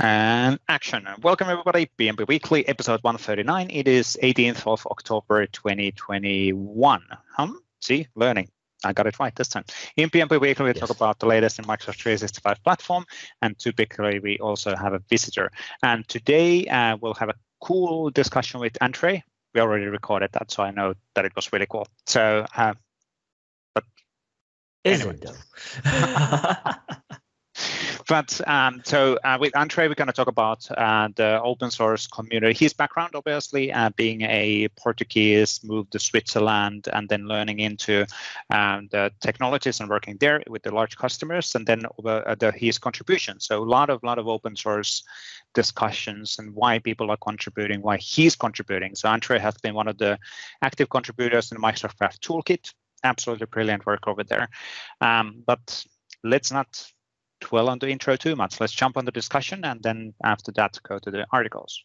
And action. Welcome, everybody. PnP Weekly, episode 139. It is 18th of October 2021. Um, see, learning. I got it right this time. In PnP Weekly, we yes. talk about the latest in Microsoft 365 platform, and typically we also have a visitor. And today uh, we'll have a cool discussion with Andre. We already recorded that, so I know that it was really cool. So, uh, but is anyway. it though? but um, so uh, with Andre, we're going to talk about uh, the open source community. His background, obviously, uh, being a Portuguese, moved to Switzerland, and then learning into um, the technologies and working there with the large customers, and then uh, the, his contribution. So a lot of lot of open source discussions and why people are contributing, why he's contributing. So Andre has been one of the active contributors in the Microsoft Graph Toolkit. Absolutely brilliant work over there. Um, but let's not dwell on the intro too much. Let's jump on the discussion and then after that go to the articles.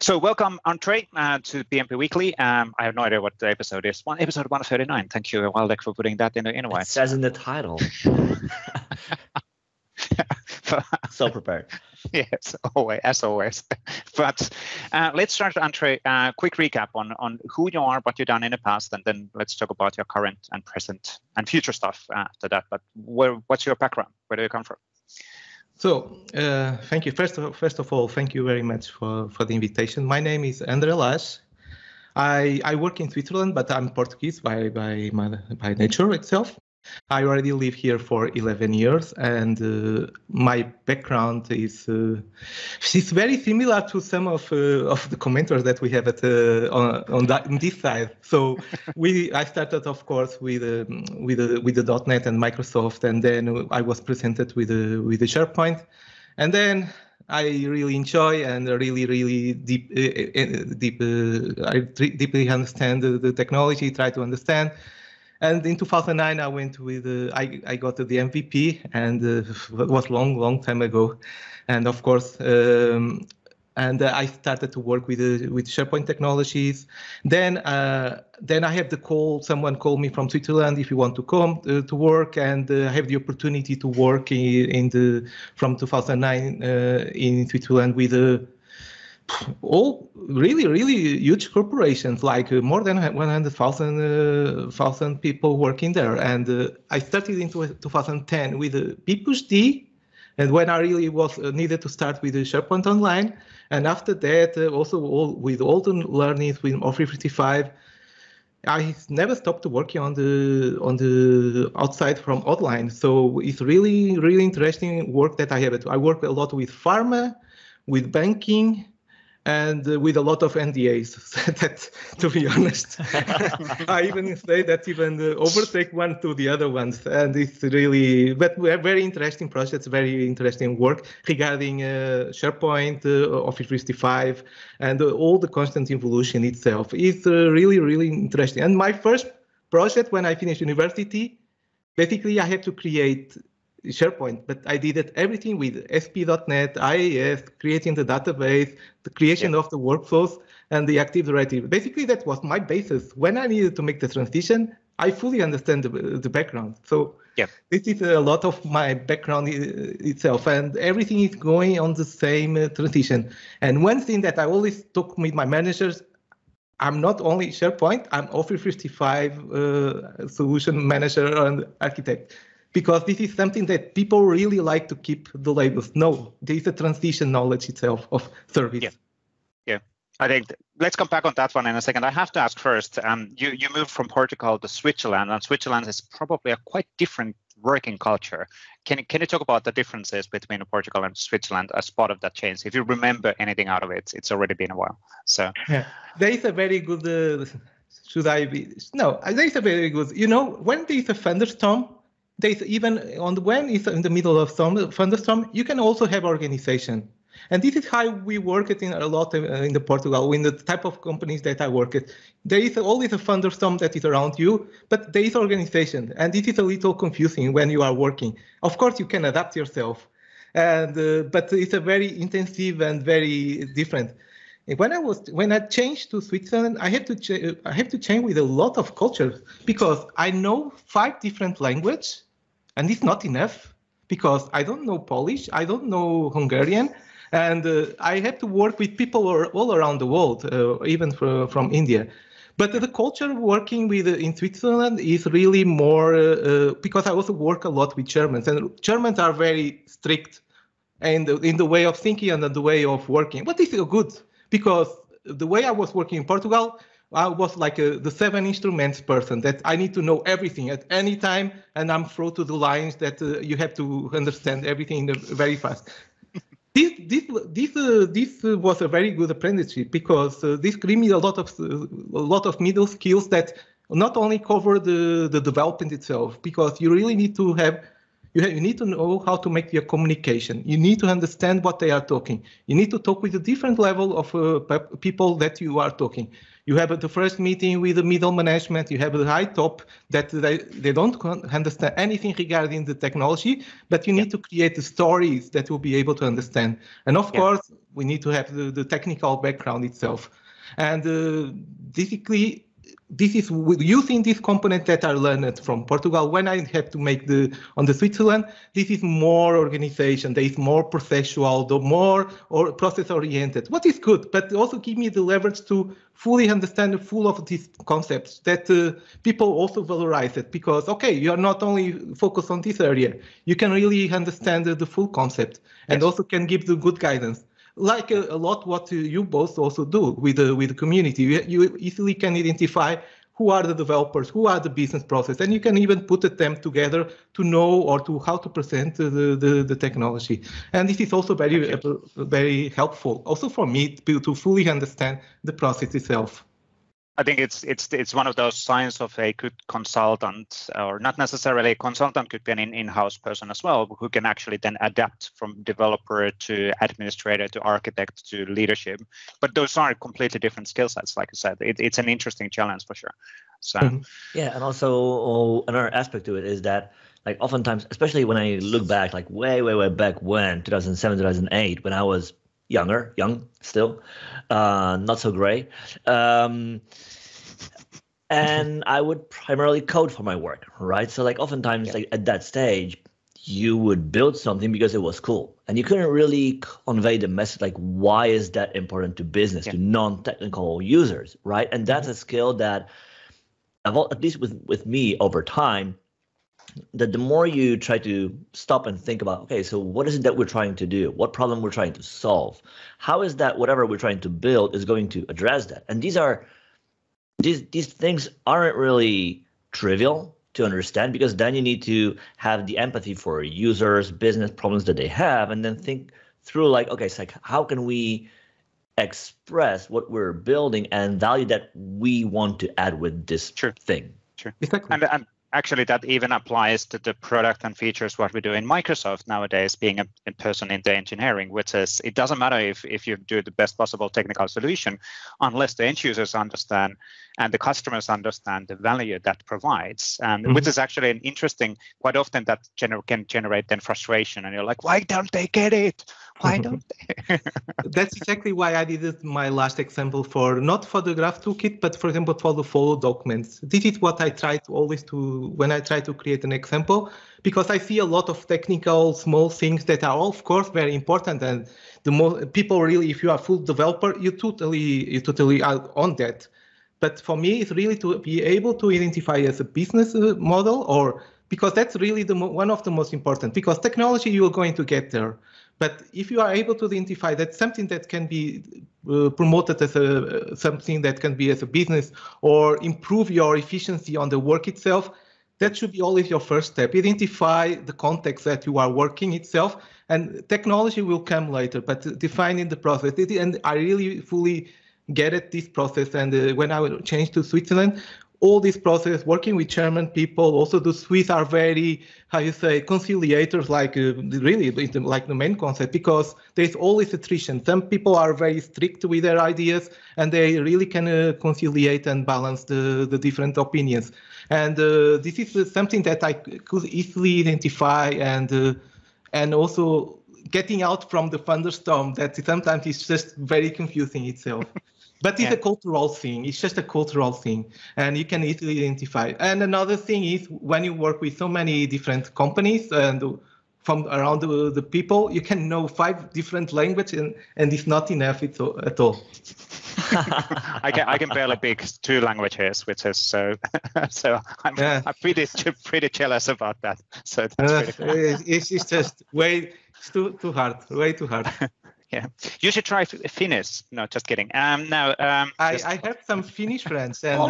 So welcome, Andre, uh, to PnP Weekly. Um, I have no idea what the episode is. One episode 139. Thank you, Waldek, for putting that in the invite. It says in the title. so prepared. Yes, always, as always. but uh, let's start, Andre. Uh, quick recap on on who you are, what you've done in the past, and then let's talk about your current and present and future stuff after that. But where, what's your background? Where do you come from? So, uh, thank you. First of, first of all, thank you very much for, for the invitation. My name is Andre Lage. I, I work in Switzerland, but I'm Portuguese by, by, my, by nature itself. I already live here for 11 years, and uh, my background is uh, is very similar to some of uh, of the commenters that we have at uh, on on, that, on, this side. So we I started, of course, with um, with the, with the .NET and Microsoft, and then I was presented with the with the SharePoint, and then I really enjoy and really, really deep, uh, uh, deep. I deeply understand the, the technology. Try to understand and in 2009, I went with, uh, I, I got the MVP, and uh, was long, long time ago. And of course, um, and uh, I started to work with uh, with SharePoint technologies. Then uh, then I have the call. Someone called me from Switzerland if you want to come uh, to work, and uh, I have the opportunity to work in, in the from 2009 uh, in Switzerland with all really really huge corporations like uh, more than 100,000 uh, people working there. And uh, I started in 2010 with uh, ppushd and when I really was uh, needed to start with the SharePoint Online. And after that uh, also all, with all the learnings with Office 365 I never stopped working on the on the outside from online. So it's really really interesting work that I have. I work a lot with pharma with banking and uh, with a lot of NDAs. that, to be honest, I even say that even uh, overtake one to the other ones, and it's really. But we have very interesting projects, very interesting work regarding uh, SharePoint, uh, Office 365, and uh, all the constant evolution itself. It's uh, really, really interesting. And my first project when I finished university, basically I had to create SharePoint, but I did it everything with ASP.NET, IIS, creating the database, the creation yeah. of the workflows, and the Active Directory. Basically, that was my basis. When I needed to make the transition, I fully understand the, the background. So yeah. this is a lot of my background itself, and everything is going on the same uh, transition. And one thing that I always talk with my managers, I'm not only SharePoint, I'm Office 365 uh, solution manager and architect because this is something that people really like to keep the labels. No, there is a transition knowledge itself of service. Yeah. Yeah. I think let's come back on that one in a second. I have to ask first. Um, you you moved from Portugal to Switzerland, and Switzerland is probably a quite different working culture. Can you can you talk about the differences between Portugal and Switzerland as part of that change? If you remember anything out of it, it's already been a while. So yeah, there is a very good. Uh, should I be? No, there is a very good. You know, when there is a thunderstorm, there's even on the when it's in the middle of some thunderstorm, you can also have organization. And this is how we work it in a lot of, uh, in the Portugal, in the type of companies that I work at. There is always a thunderstorm that is around you, but there is organization. And this is a little confusing when you are working. Of course, you can adapt yourself, and uh, but it's a very intensive and very different. When I was when I changed to Switzerland, I had to ch- I have to change with a lot of cultures because I know five different languages, and it's not enough because I don't know Polish, I don't know Hungarian, and uh, I have to work with people all around the world, uh, even for, from India. But the culture working with uh, in Switzerland is really more uh, uh, because I also work a lot with Germans, and Germans are very strict and in the way of thinking and the way of working. But this is good because the way I was working in Portugal, I was like a, the seven instruments person that I need to know everything at any time, and I'm thrown to the lines that uh, you have to understand everything very fast. this this this uh, this was a very good apprenticeship because uh, this gave me a lot of uh, a lot of middle skills that not only cover the the development itself because you really need to have you, have, you need to know how to make your communication. You need to understand what they are talking. You need to talk with a different level of uh, people that you are talking. You have the first meeting with the middle management. You have the high top that they, they don't understand anything regarding the technology, but you need to create the stories that will be able to understand. And of yeah. course, we need to have the, the technical background itself. And uh, basically, this is using this component that I learned from Portugal. When I have to make the on the Switzerland, this is more organization. There is more processual, the more or process oriented. What is good, but also give me the leverage to fully understand the full of these concepts that uh, people also valorize it because okay, you are not only focused on this area, you can really understand the, the full concept and yes. also can give the good guidance like a, a lot what you both also do with the with the community. You, you easily can identify who are the developers, who are the business process, and you can even put them together to know or to how to present the, the, the technology. And this is also very, very helpful also for me to, to fully understand the process itself. I think it's it's it's one of those signs of a good consultant, or not necessarily a consultant, could be an in-house person as well, who can actually then adapt from developer to administrator to architect to leadership. But those are completely different skill sets. Like I said, it, it's an interesting challenge for sure. So mm-hmm. yeah, and also oh, another aspect to it is that like oftentimes, especially when I look back, like way way way back when 2007 2008, when I was younger, young still, uh, not so gray. Um, and I would primarily code for my work, right? So like oftentimes yeah. like at that stage, you would build something because it was cool, and you couldn't really convey the message like why is that important to business yeah. to non-technical users, right? And that's a skill that, at least with with me over time, that the more you try to stop and think about okay so what is it that we're trying to do what problem we're trying to solve how is that whatever we're trying to build is going to address that and these are these these things aren't really trivial to understand because then you need to have the empathy for users business problems that they have and then think through like okay so like how can we express what we're building and value that we want to add with this sure. thing Sure. Exactly. And, and actually that even applies to the product and features what we do in microsoft nowadays being a, person in the engineering which is it doesn't matter if, if you do the best possible technical solution unless the end users understand and the customers understand the value that provides. And mm-hmm. which is actually an interesting quite often that gener- can generate then frustration and you're like why don't they get it? Why don't they? That's exactly why i did my last example for not for the graph toolkit but for example for the follow documents. This is what i try to always to when i try to create an example because i see a lot of technical small things that are of course very important and the more people really if you are full developer you totally you totally are on that but for me, it's really to be able to identify as a business uh, model or because that's really the one of the most important because technology you are going to get there. But if you are able to identify that something that can be uh, promoted as a uh, something that can be as a business or improve your efficiency on the work itself that should be always your first step. Identify the context that you are working itself and technology will come later but defining the process and i really fully get at this process. And uh, when I changed to Switzerland, all this process, working with German people, also the Swiss are very, how you say, conciliators, like uh, really like the main concept, because there's always attrition. Some people are very strict with their ideas, and they really can uh, conciliate and balance the, the different opinions. And uh, this is something that I could easily identify and uh, and also getting out from the thunderstorm that sometimes is just very confusing itself. But it's yeah. a cultural thing. It's just a cultural thing, and you can easily identify. And another thing is when you work with so many different companies and from around the, the people. You can know five different languages, and, and it's not enough at all. At all. I can I can barely speak two languages, which is so so I'm, yeah. I'm pretty pretty jealous about that. So that's uh, cool. it's, it's just way it's too too hard, way too hard. yeah, you should try Finnish. No, just kidding. Um, now um, I I have some Finnish friends, and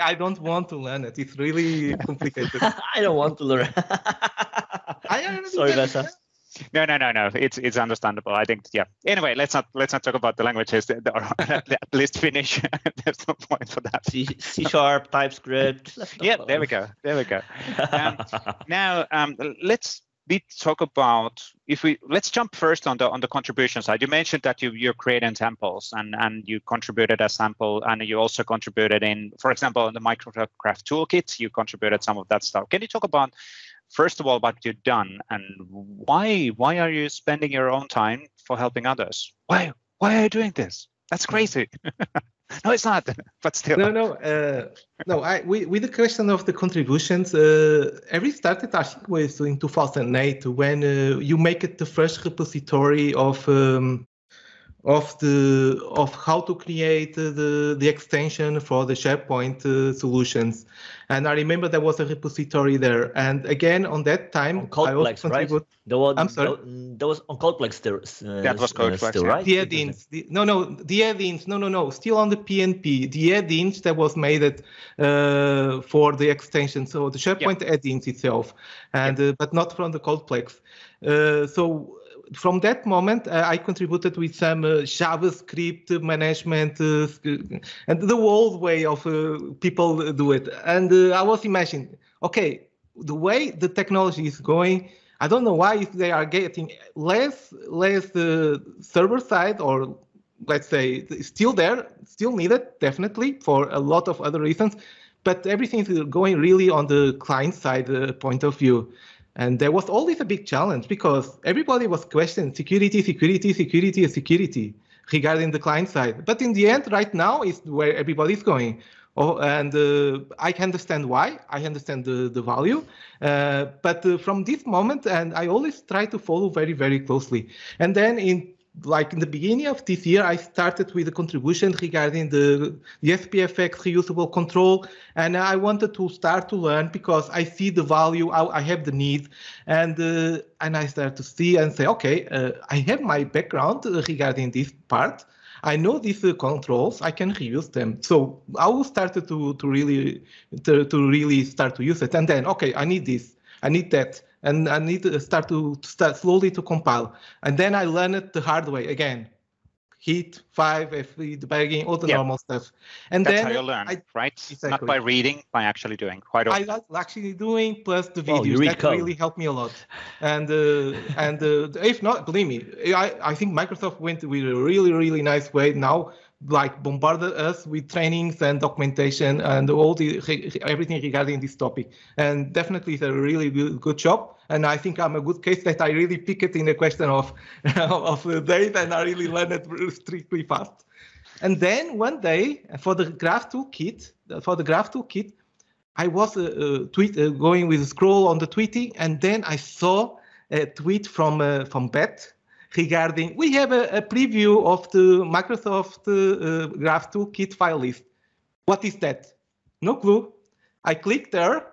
I don't want to learn it. It's really complicated. I don't want to learn. I Sorry, Vesa. No, no, no, no. It's it's understandable. I think, yeah. Anyway, let's not let's not talk about the languages that are at least Finnish. There's no point for that. C, C sharp, TypeScript. Yeah, there we go. There we go. Um, now, um, let's we talk about if we let's jump first on the on the contribution side. You mentioned that you you're creating samples and and you contributed a sample and you also contributed in, for example, in the Microsoft Graph Toolkit, you contributed some of that stuff. Can you talk about first of all what you've done and why why are you spending your own time for helping others why why are you doing this that's crazy no it's not but still. No no uh, no I, with the question of the contributions uh, every started i think was in 2008 when uh, you make it the first repository of um, of the of how to create the the extension for the SharePoint uh, solutions. And I remember there was a repository there. And again, on that time, on CodePlex, right? There was, I'm sorry. There was on CodePlex still. Uh, that was CodePlex, uh, still, right? The add-ins. The, no, no, the add-ins. No, no, no. Still on the PNP. The add-ins that was made it, uh, for the extension. So the SharePoint yep. add-ins itself, and yep. Uh, but not from the CodePlex. Uh, so from that moment, uh, I contributed with some uh, JavaScript management uh, and the old way of uh, people do it. And uh, I was imagining, okay, the way the technology is going, I don't know why if they are getting less less server side or let's say still there, still needed definitely for a lot of other reasons, but everything is going really on the client side point of view. And there was always a big challenge because everybody was questioning security, security, security, security regarding the client side. But in the end, right now is where everybody's going. Oh, and uh, I can understand why. I understand the, the value. Uh, but uh, from this moment, and I always try to follow very, very closely. And then in like in the beginning of this year, I started with a contribution regarding the, the SPFX reusable control, and I wanted to start to learn because I see the value, I, I have the need, and uh, and I start to see and say, okay, uh, I have my background regarding this part. I know these uh, controls, I can reuse them. So I will start to to really to, to really start to use it, and then okay, I need this, I need that and I need to start to start slowly to compile. And then I learn it the hard way again. Heat, five, F3, debugging, all the yep. normal stuff. And That's then how you learn, I, right? Exactly. Not by reading, by actually doing. Quite often. I like actually doing plus the videos. that code. really helped me a lot. And uh, and uh, if not, believe me, I, I think Microsoft went with a really really nice way now like bombarded us with trainings and documentation and all the everything regarding this topic. And definitely it's a really good, job. And I think I'm a good case that I really pick it in the question of of the date and I really learn it strictly fast. And then one day for the graph toolkit, for the graph toolkit, I was uh, uh, tweet uh, going with a scroll on the tweeting, and then I saw a tweet from uh, from Beth regarding, we have a, a preview of the Microsoft uh, Graph Toolkit file list. What is that? No clue. I click there.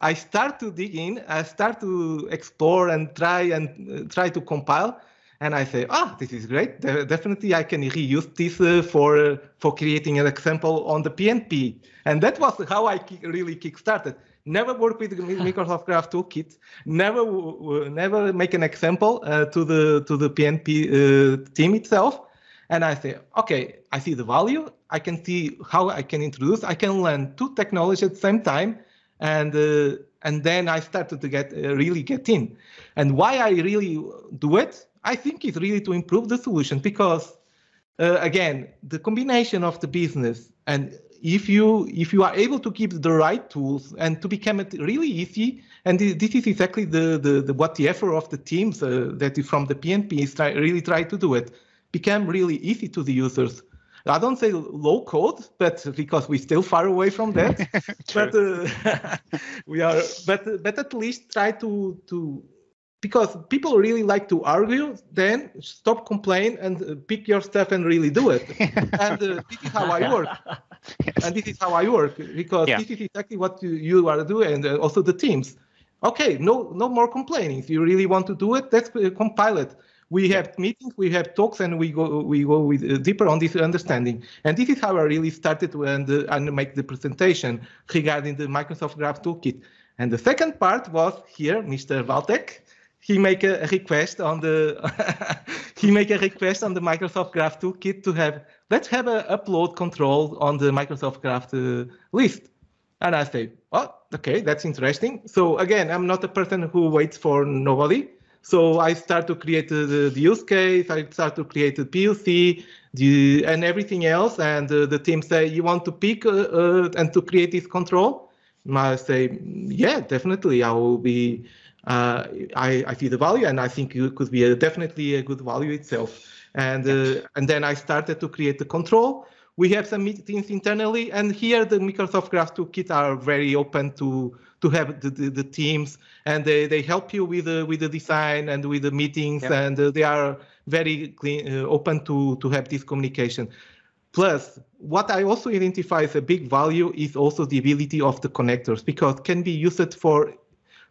I start to dig in. I start to explore and try and uh, try to compile. And I say, ah, this is great. De definitely, I can reuse this uh, for uh, for creating an example on the PNP. And that was how I really kickstarted never work with Microsoft Graph Toolkit, never never make an example uh, to the to the PNP uh, team itself, and I say, okay, I see the value, I can see how I can introduce, I can learn two technologies at the same time, and uh, and then I started to get uh, really get in, and why I really do it, I think is really to improve the solution because. Uh, again, the combination of the business and if you if you are able to keep the right tools and to become it really easy and this is exactly the, the, the what the effort of the teams uh, that from the pnp is try, really try to do it. Become really easy to the users. I don't say low code but because we're still far away from that. But uh, we are but but at least try to to because people really like to argue then stop complain and uh, pick your stuff and really do it. And uh, this is how i work yes. and this is how i work because yeah. this is exactly what you, you are doing and uh, also the teams okay no no more complaining if you really want to do it let's uh, compile it we have meetings, we have talks, and we go we go with, uh, deeper on this understanding. And this is how I really started to and, uh, and make the presentation regarding the Microsoft Graph Toolkit. And the second part was here, Mr. Waldek. He make a request on the he make a request on the Microsoft Graph Toolkit to have let's have a upload control on the Microsoft Graph uh, list. And I say, oh, okay, that's interesting. So again, I'm not a person who waits for nobody. So I start to create the, the use case, I start to create the POC, the, and everything else. And uh, the team say, you want to pick uh, uh, and to create this control? I say, yeah, definitely. I will be. Uh, I, I see the value, and I think it could be a, definitely a good value itself. And uh, and then I started to create the control. We have some meetings internally, and here the Microsoft Graph Toolkit are very open to to have the, the, the, teams and they, they help you with the with the design and with the meetings yep. and uh, they are very clean, uh, open to to have this communication plus what i also identify as a big value is also the ability of the connectors because can be used for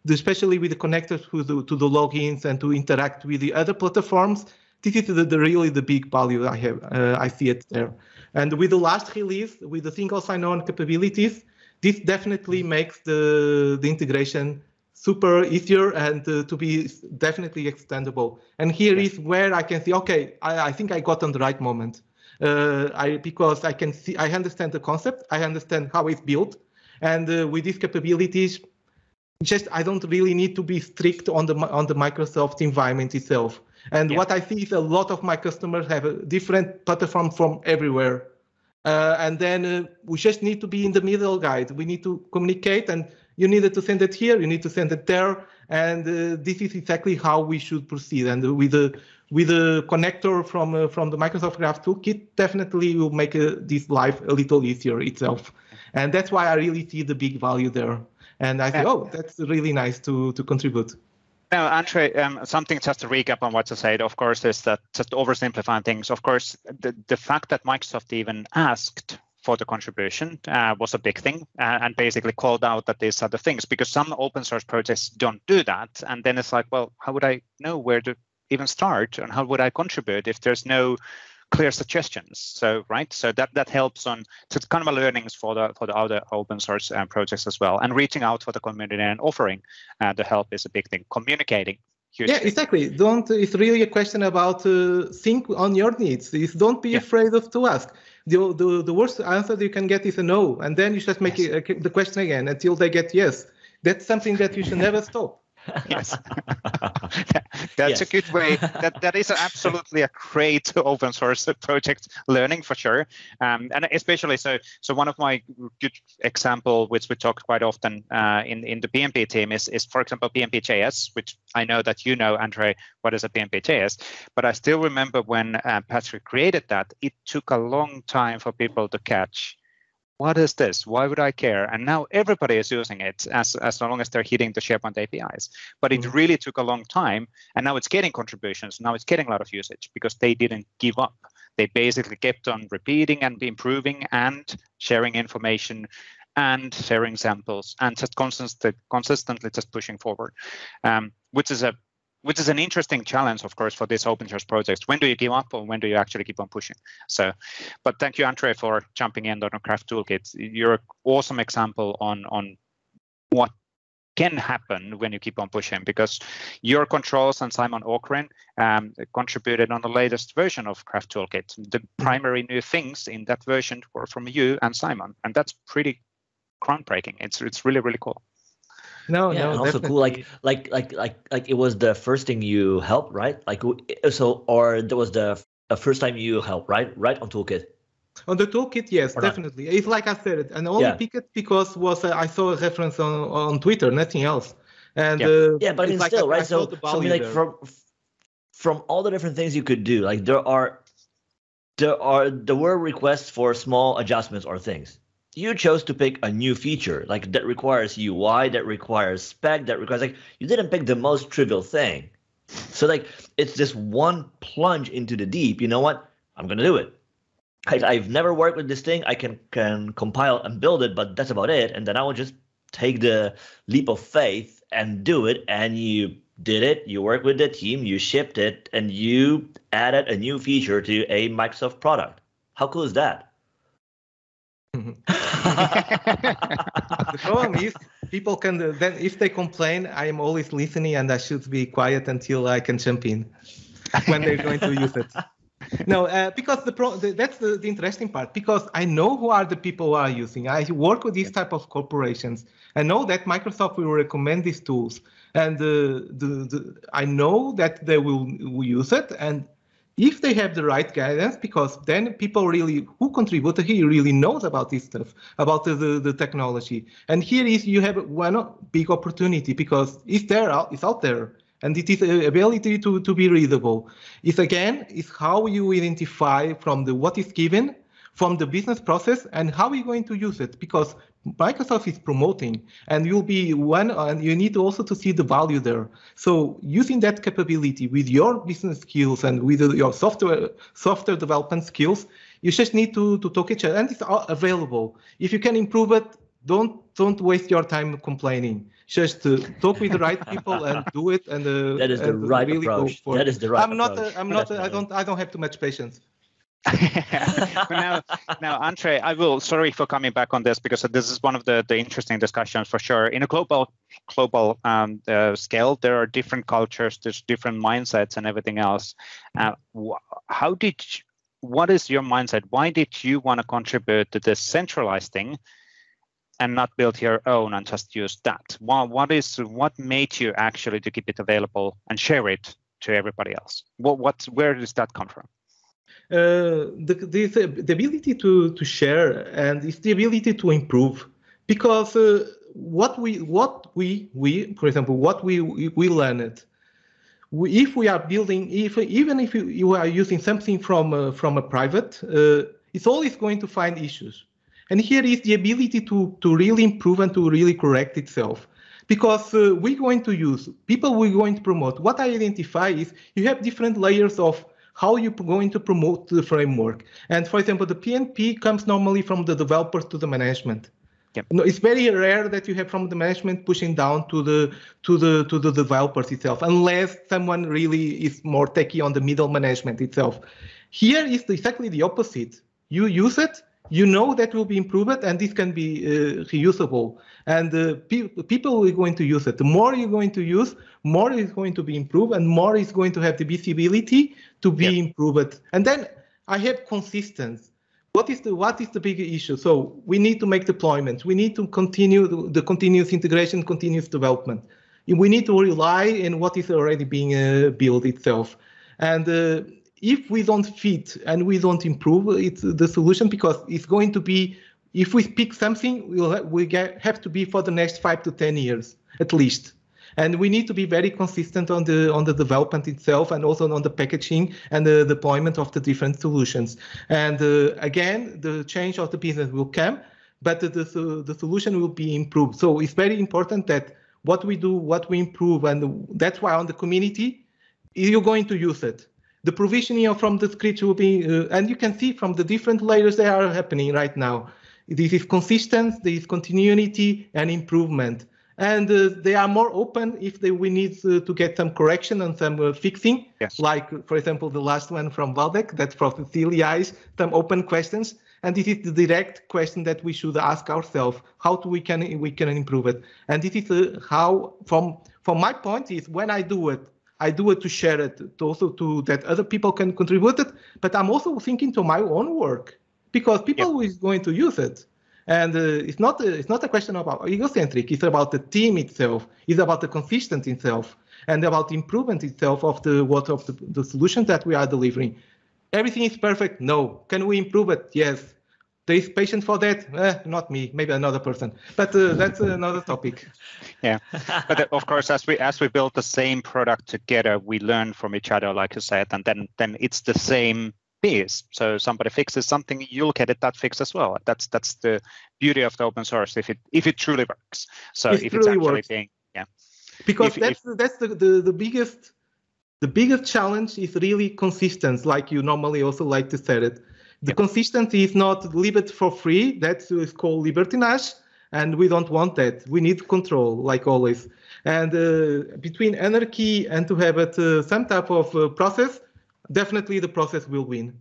especially with the connectors to the, to the logins and to interact with the other platforms this is the, the really the big value i have uh, i see it there and with the last release with the single sign-on capabilities this definitely makes the, the integration super easier and uh, to be definitely extendable. And here yes. is where I can see, okay, I, I, think I got on the right moment. Uh, I because I can see, I understand the concept, I understand how it's built, and uh, with these capabilities, just I don't really need to be strict on the on the Microsoft environment itself. And yeah. what I see is a lot of my customers have a different platform from everywhere. Uh, and then uh, we just need to be in the middle, guide. We need to communicate, and you needed to send it here, you need to send it there, and uh, this is exactly how we should proceed. And with the with the connector from uh, from the Microsoft Graph Toolkit, definitely will make uh, this life a little easier itself. And that's why I really see the big value there. And I think, oh, that's really nice to to contribute. Now, Andre, um, something just to recap on what you said, of course, is that just oversimplifying things. Of course, the, the fact that Microsoft even asked for the contribution uh, was a big thing uh, and basically called out that these are the things because some open source projects don't do that. And then it's like, well, how would I know where to even start and how would I contribute if there's no clear suggestions. So right, so that that helps on so it's kind of learnings for the for the other open source uh, projects as well. And reaching out for the community and offering uh, the help is a big thing. Communicating. Yeah, exactly. Don't. It's really a question about uh, think on your needs. It's don't be yeah. afraid of to ask. The, the the worst answer you can get is a no, and then you just make yes. it, the question again until they get yes. That's something that you should never stop yes. That's yes. a good way. That that is absolutely a great open source project learning for sure. Um, and especially so so one of my good example which we talk quite often uh, in in the PnP team is is for example PnPjs which i know that you know andre what is a PnPjs but i still remember when uh, patrick created that it took a long time for people to catch what is this? Why would I care? And now everybody is using it as, as long as they're hitting the SharePoint APIs. But it mm-hmm. really took a long time. And now it's getting contributions. Now it's getting a lot of usage because they didn't give up. They basically kept on repeating and improving and sharing information and sharing samples and just constantly, consistently just pushing forward, um, which is a which is an interesting challenge, of course, for this open source project. When do you give up or when do you actually keep on pushing? So, but thank you, Andre, for jumping in on the Graph Toolkit. You're an awesome example on, on what can happen when you keep on pushing because your controls and Simon Ågren um, contributed on the latest version of Graph Toolkit. The primary new things in that version were from you and Simon, and that's pretty groundbreaking. It's it's really really cool. No, yeah, no, and also cool. Like, like, like, like, like it was the first thing you helped, right? Like, so, or that was the first time you helped, right? Right on toolkit. On the toolkit, yes, or definitely. Not? It's like I said, and only yeah. pick it because was uh, I saw a reference on on Twitter, nothing else. And yeah, uh, yeah but I mean, like still, right? I so, so I mean, like from from all the different things you could do, like there are there are there were requests for small adjustments or things you chose to pick a new feature like that requires UI, that requires spec, that requires like you didn't pick the most trivial thing. So like it's just one plunge into the deep. You know what? I'm gonna do it. I, have never worked with this thing. I can can compile and build it, but that's about it. And then I will just take the leap of faith and do it. And you did it. You worked with the team. You shipped it, and you added a new feature to a Microsoft product. How cool is that? The problem is people can then if they complain i am always listening and i should be quiet until i can jump in when they're going to use it. No uh, because the, pro the that's the, the, interesting part. Because i know who are the people who are using. I work with these type of corporations. I know that microsoft will recommend these tools. And uh, the, the, i know that they will, will use it. And if they have the right guidance, because then people really who contribute he really knows about this stuff, about the, the, the, technology. And here is you have one big opportunity because it's there, it's out there, and it is ability to, to be readable. It's again, it's how you identify from the what is given, from the business process, and how we're going to use it? Because Microsoft is promoting, and you'll be one, and you need also to see the value there. So using that capability with your business skills and with your software software development skills, you just need to to talk each other, and it's all available. If you can improve it, don't don't waste your time complaining. Just uh, talk with the right people and do it. And uh, that is the right really approach. That is the right. I'm not. A, I'm not. A, I don't. I don't have too much patience. now, now, Andre, I will. Sorry for coming back on this because this is one of the, the interesting discussions for sure. In a global global um, uh, scale, there are different cultures, there's different mindsets, and everything else. Uh, how did? You, what is your mindset? Why did you want to contribute to this centralized thing and not build your own and just use that? What, what is what made you actually to keep it available and share it to everybody else? What what where does that come from? Uh, the, the, the ability to, to share and it's the ability to improve. Because uh, what we what we we for example what we we learned we, if we are building if even if you, you are using something from uh, from a private uh, it's always going to find issues. And here is the ability to to really improve and to really correct itself. Because uh, we're going to use people we're going to promote. What i identify is you have different layers of how you're going to promote the framework. And for example, the PNP comes normally from the developer to the management. Yep. No, it's very rare that you have from the management pushing down to the to the to the developers itself, unless someone really is more techy on the middle management itself. Here is exactly the opposite. You use it, you know that will be improved and this can be uh, reusable. And uh, pe- people are going to use it. The more you're going to use more is going to be improved and more is going to have the visibility to be yep. improved. And then i have consistency. What is the what is the big issue? So we need to make deployments. We need to continue the, the continuous integration continuous development. We need to rely on what is already being uh, built itself. And uh, if we don't fit and we don't improve, it's the solution because it's going to be if we pick something, we'll we get, have to be for the next five to ten years at least. And we need to be very consistent on the on the development itself and also on the packaging and the deployment of the different solutions. And uh, again, the change of the business will come, but the, the, the solution will be improved. So it's very important that what we do, what we improve, and that's why on the community, you're going to use it the provisioning from the script will be, uh, and you can see from the different layers that are happening right now. This is consistency, there is continuity and improvement. And uh, they are more open if they, we need uh, to get some correction and some uh, fixing. Yes. Like, for example, the last one from Waldek, that from Cecilia is some open questions. And this is the direct question that we should ask ourselves: How do we can we can improve it? And this is uh, how, from from my point, is when I do it, I do it to share it, to also to that other people can contribute it. But I'm also thinking to my own work because people yep. is going to use it, and uh, it's not a, it's not a question about egocentric. It's about the team itself. It's about the consistency itself and about the improvement itself of the what of the, the solutions that we are delivering. Everything is perfect. No. Can we improve it? Yes there is patient for that eh, not me maybe another person but uh, that's another topic yeah but uh, of course as we as we build the same product together we learn from each other like you said and then then it's the same peers. So somebody fixes something, you'll get it that fix as well. That's that's the beauty of the open source if it if it truly works. So It if it's actually works. being yeah. because If- that's that's the, the the biggest the biggest challenge is really consistency like you normally also like to say it the Yep. consistency is not liberty for free that's is called libertinage and we don't want that. We need control like always. And uh, between anarchy and to have it uh, some type of uh, process definitely the process will win.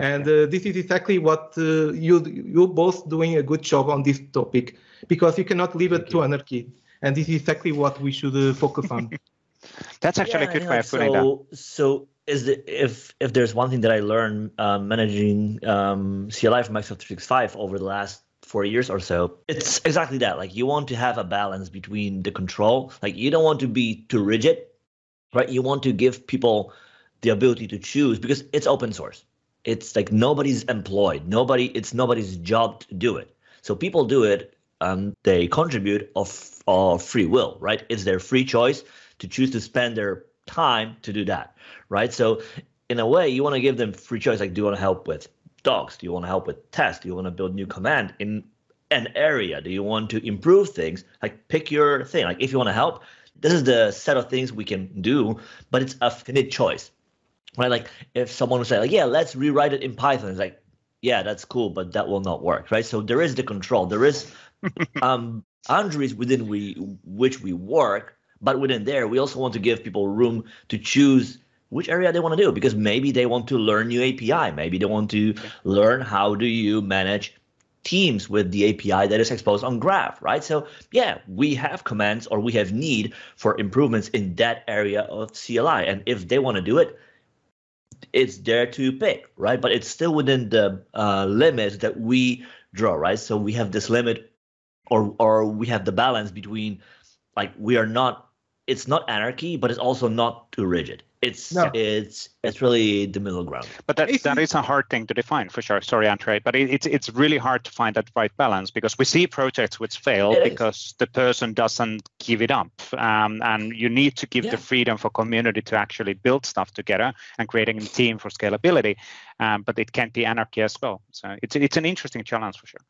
And uh, this is exactly what uh, you you both doing a good job on this topic because you cannot leave it to anarchy. And this is exactly what we should uh, focus on. That's actually Yeah, a good way of putting that. so, So is the, if if there's one thing that I learned um, managing um, CLI for Microsoft 365 over the last four years or so, it's exactly that. Like you want to have a balance between the control. Like you don't want to be too rigid, right? You want to give people the ability to choose because it's open source. It's like nobody's employed. Nobody. It's nobody's job to do it. So people do it. Um, they contribute of of free will, right? It's their free choice to choose to spend their time to do that, right? So, in a way, you want to give them free choice. Like, do you want to help with docs? Do you want to help with tests? Do you want to build new command in an area? Do you want to improve things? Like, pick your thing. Like, if you want to help, this is the set of things we can do, but it's a finite choice, right? Like, if someone would say, like, yeah, let's rewrite it in Python, it's like, yeah, that's cool, but that will not work, right? So there is the control. There is um, boundaries within we which we work, but within there, we also want to give people room to choose which area they want to do because maybe they want to learn new API, maybe they want to learn how do you manage teams with the API that is exposed on Graph, right? So yeah, we have commands or we have need for improvements in that area of CLI, and if they want to do it, it's there to pick, right? But it's still within the uh, limits that we draw, right? So we have this limit, or or we have the balance between, like we are not, it's not anarchy, but it's also not too rigid. It's No. it's it's really the middle ground. But that, If that you- is a hard thing to define for sure. Sorry, Andre, but it, it's it's really hard to find that right balance because we see projects which fail It is. because the person doesn't give it up, um, and you need to give Yeah. the freedom for community to actually build stuff together and creating a team for scalability. Um, but it can't be anarchy as well. So it's it's an interesting challenge for sure.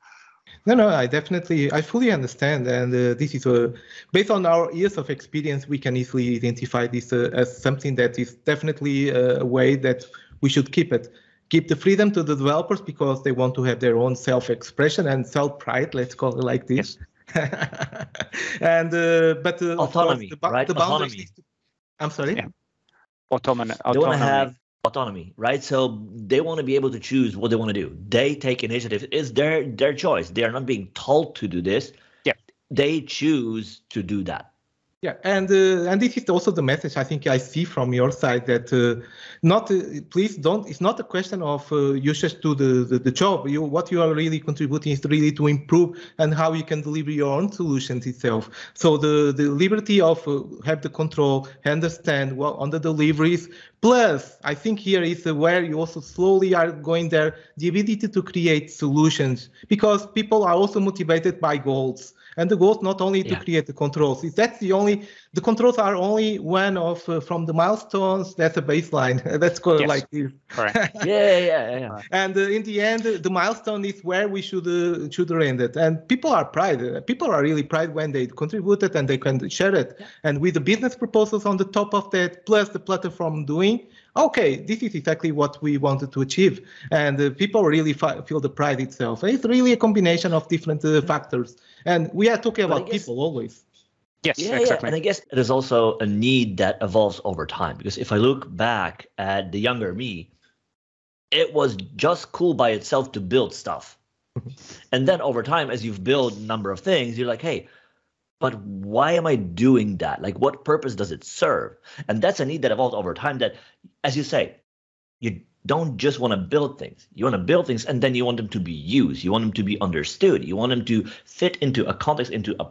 No, no, I definitely, I fully understand, and uh, this is uh, based on our years of experience, we can easily identify this uh, as something that is definitely uh, a way that we should keep it. Keep the freedom to the developers because they want to have their own self-expression and self-pride. Let's call it like this. and uh, but uh, of course, Autonomy, the, right? the boundaries Autonomy. to- I'm sorry. Yeah. Autonomy. they want autonomy. to have autonomy, right? So they want to be able to choose what they want to do. They take initiative. It's their their choice. They are not being told to do this. Yeah. They choose to do that. Yeah, and uh, and this is also the message I think I see from your side that uh, not uh, please don't. It's not a question of uh, you just do the, the the job. You what you are really contributing is really to improve and how you can deliver your own solutions itself. So the the liberty of uh, have the control, understand well on the deliveries. Plus, I think here is uh, where you also slowly are going there the ability to create solutions because people are also motivated by goals and the goals not only to create the controls. That's the only the controls are only one of uh, from the milestones that's a baseline. That's called Yes. like this. Correct. Yeah, yeah, yeah. yeah. and uh, in the end the milestone is where we should uh, should end it. And people are proud Uh, people are really proud when they contributed and they can share it. And with the business proposals on the top of that plus the platform doing okay this is exactly what we wanted to achieve. And uh, people really fi- feel the pride itself. It's really a combination of different uh, factors. And we are talking But about guess- people always Yes, yeah, exactly. yeah. And I guess there's also a need that evolves over time because if I look back at the younger me, it was just cool by itself to build stuff. and then over time, as you've built a number of things, you're like, hey, but why am I doing that? Like, what purpose does it serve? And that's a need that evolved over time that, as you say, you don't just want to build things. You want to build things and then you want them to be used. You want them to be understood. You want them to fit into a context, into a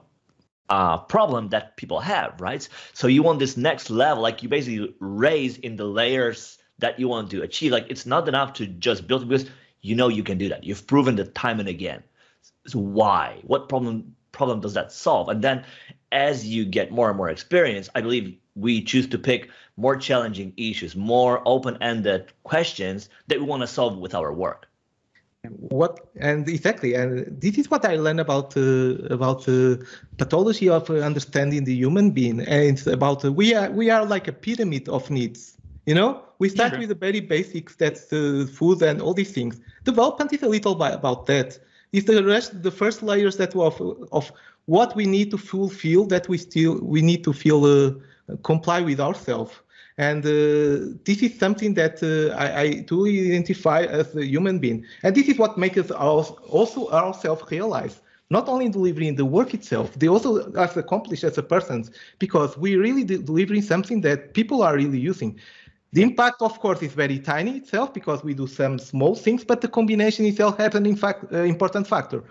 uh, problem that people have, right? So you want this next level, like you basically raise in the layers that you want to achieve. Like it's not enough to just build because you know you can do that. You've proven that time and again. So why? What problem problem does that solve? And then as you get more and more experience, I believe we choose to pick more challenging issues, more open-ended questions that we want to solve with our work. What and exactly, and this is what I learned about uh, about the uh, pathology of uh, understanding the human being, and it's about uh, we are we are like a pyramid of needs. You know, we start yeah. with the very basics, that's uh, food and all these things. Development is a little bit about that. It's the rest, the first layers that of of what we need to fulfill that we still we need to feel uh, comply with ourselves and uh, this is something that uh, I, I, do identify as a human being and this is what makes us also ourselves realize not only delivering the work itself they also as accomplished as a person because we're really delivering something that people are really using the impact, of course, is very tiny itself because we do some small things, but the combination itself has an in fact, uh, important factor.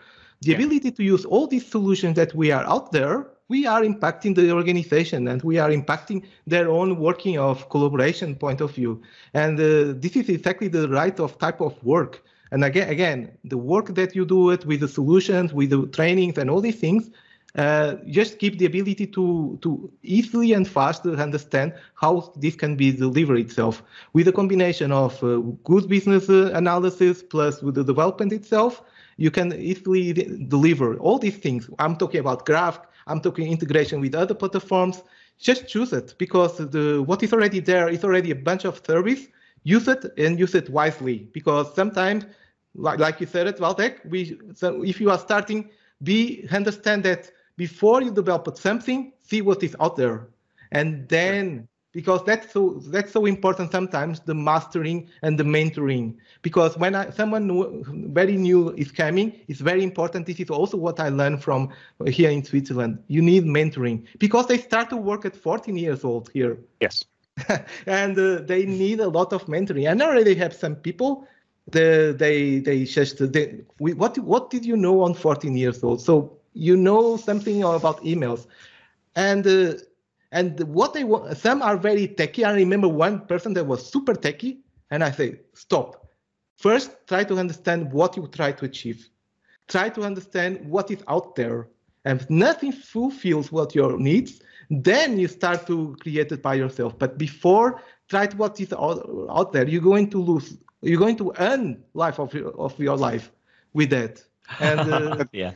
The yeah. ability to use all these solutions that we are out there, we are impacting the organization and we are impacting their own working of collaboration point of view. And uh, this is exactly the right of type of work. And again, again, the work that you do it with the solutions, with the trainings and all these things, uh, just keep the ability to to easily and fast understand how this can be delivered itself with a combination of uh, good business uh, analysis plus with the development itself you can easily deliver all these things i'm talking about graph i'm talking integration with other platforms. Just choose it because the what is already there is already a bunch of service. Use it and use it wisely because sometimes like, like you said at Waldek, we so if you are starting be understand that before you develop something, see what is out there, and then because that's so that's so important sometimes the mastering and the mentoring. Because when I, someone very new is coming it's very important. This is also what i learned from here in switzerland. You need mentoring. Because they start to work at 14 years old here. Yes. And uh, they need a lot of mentoring. And I already have some people the, they they just they, we, what what did you know on 14 years old? So you know something about emails. And uh, and what they want some are very techy. I remember one person that was super techy and i say stop. First try to understand what you try to achieve. Try to understand what is out there. And if nothing fulfills what your needs then you start to create it by yourself. But before try to what is out, there. You're going to lose you're going to earn life of your, of your life with that. And uh, yeah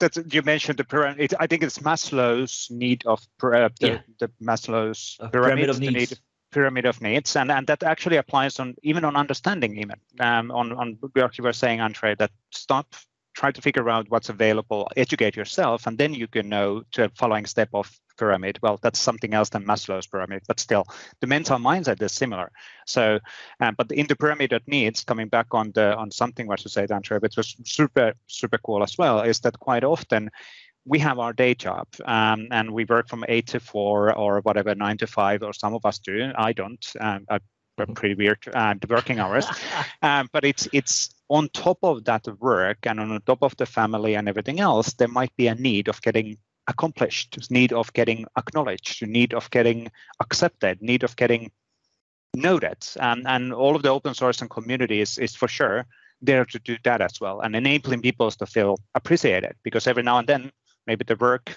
that you mentioned the pyramid. I think it's Maslow's need of uh, the, yeah. the Maslow's pyramid, pyramid of needs. Need, pyramid of needs, and and that actually applies on even on understanding even um, on on what you were saying, Andre, that stop try to figure out what's available, educate yourself, and then you can know to a following step of pyramid. Well, that's something else than Maslow's pyramid, but still, the mental mindset is similar. So, um, but in the pyramid of needs, coming back on the on something what you said, Andre, which was super super cool as well, is that quite often we have our day job um, and we work from eight to four or whatever, nine to five, or some of us do. I don't. Um, I, pretty weird uh, working hours, um, but it's it's on top of that work and on top of the family and everything else, there might be a need of getting accomplished, need of getting acknowledged, need of getting accepted, need of getting noted. And, and all of the open source and communities is for sure there to do that as well and enabling people to feel appreciated because every now and then maybe the work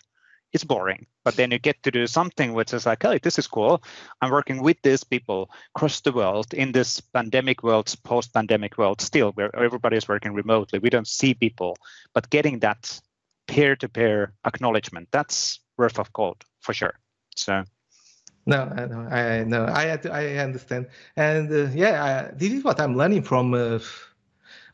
is boring. But then you get to do something which is like, hey this is cool. I'm working with these people across the world in this pandemic world, post-pandemic world, still where everybody is working remotely. We don't see people, but getting that peer-to-peer acknowledgement, that's worth of gold for sure. So. No, I know, I know, I, I understand, and uh, yeah, I, this is what I'm learning from uh,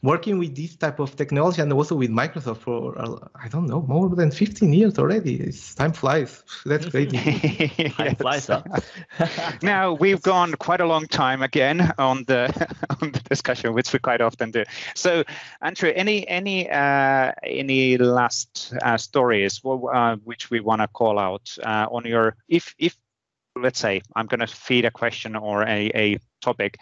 working with this type of technology and also with Microsoft for uh, I don't know more than 15 years already. It's time flies. That's crazy. time flies. Huh? now we've gone quite a long time again on the on the discussion, which we quite often do. So, Andre, any any uh, any last uh, stories uh, which we want to call out uh, on your if if let's say I'm going to feed a question or a a topic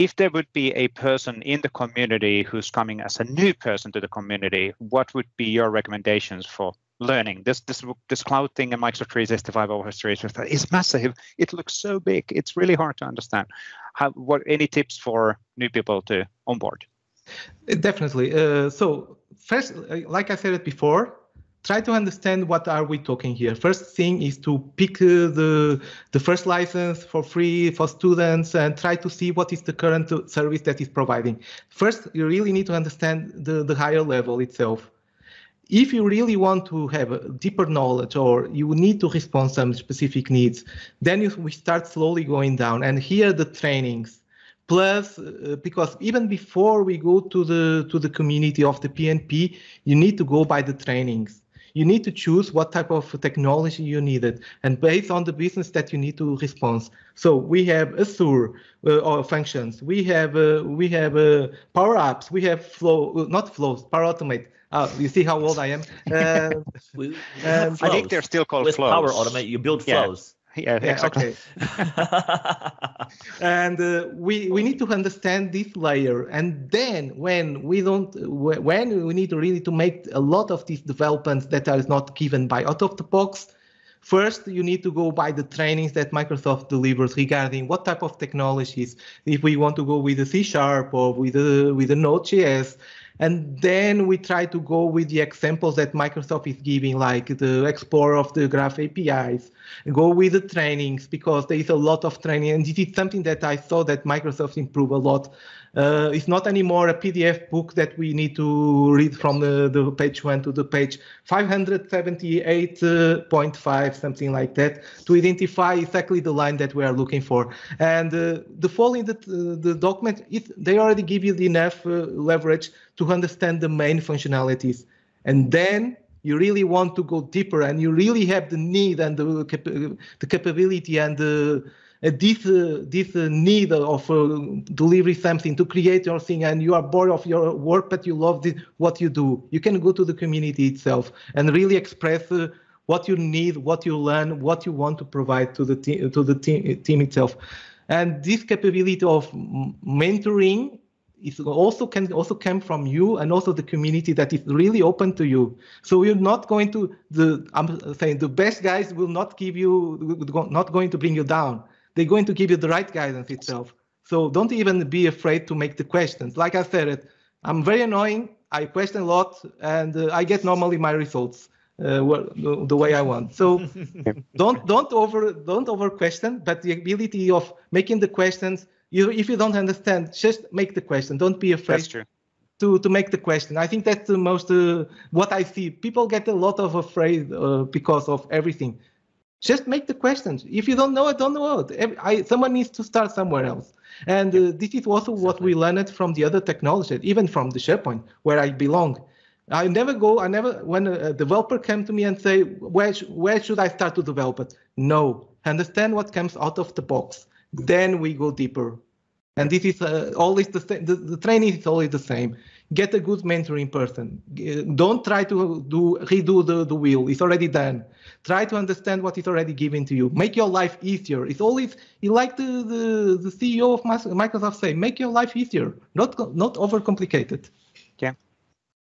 if there would be a person in the community who's coming as a new person to the community, what would be your recommendations for learning this this this cloud thing in Microsoft 365 Office 365 is massive. It looks so big. It's really hard to understand. How, what any tips for new people to onboard? Definitely. Uh, so first, like I said it before, try to understand what are we talking here. First thing is to pick uh, the the first license for free for students and try to see what is the current service that is providing. First, you really need to understand the, the higher level itself. If you really want to have a deeper knowledge or you need to respond some specific needs, then you, we start slowly going down. And here the trainings, plus uh, because even before we go to the to the community of the PNP, you need to go by the trainings you need to choose what type of technology you needed and based on the business that you need to respond. So we have Azure uh, or functions. We have uh, we have uh, Power Apps. We have Flow, uh, not Flows, Power Automate. Oh, you see how old I am. Uh, we, we um, I think they're still called With flows. Power Automate, you build flows. Yeah. Yeah, yeah exactly. okay. and uh, we we need to understand this layer, and then when we don't, when we need to really to make a lot of these developments that are not given by out of the box. First, you need to go by the trainings that Microsoft delivers regarding what type of technologies. If we want to go with the C Sharp or with the with the Node.js, and then we try to go with the examples that Microsoft is giving, like the Explorer of the Graph APIs, go with the trainings because there is a lot of training. And this is something that I saw that Microsoft improve a lot uh, it's not anymore a PDF book that we need to read from the, the page one to the page 578.5, something like that, to identify exactly the line that we are looking for. And uh, the following the, the document, it, they already give you the enough uh, leverage to understand the main functionalities. And then you really want to go deeper and you really have the need and the, the capability and the uh, this uh, this uh, need of uh, delivery something to create your thing. And you are bored of your work but you love this, what you do. You can go to the community itself and really express uh, what you need what you learn what you want to provide to the team to the team, team itself. And this capability of mentoring is also can also come from you and also the community that is really open to you so you're not going to the i'm saying the best guys will not give you not going to bring you down they're going to give you the right guidance itself. So don't even be afraid to make the questions. Like I said, I'm very annoying. I question a lot, and uh, I get normally my results uh, the, the, way I want. So don't don't over don't over question, but the ability of making the questions. You, if you don't understand, just make the question. Don't be afraid to to make the question. I think that's the most uh, what I see. People get a lot of afraid uh, because of everything. Just make the questions. If you don't know it, don't know it. I, someone needs to start somewhere else. And uh, this is also what we learned from the other technologies, even from the SharePoint, where I belong. I never go. I never when a developer came to me and say, "Where sh- where should I start to develop it?" No, understand what comes out of the box. Then we go deeper. And this is uh, always the, the the training is always the same get a good mentoring person. Don't try to do redo the, the wheel. It's already done. Try to understand what is already given to you. Make your life easier. It's always like the, the, the CEO of Microsoft say, make your life easier, not not overcomplicated.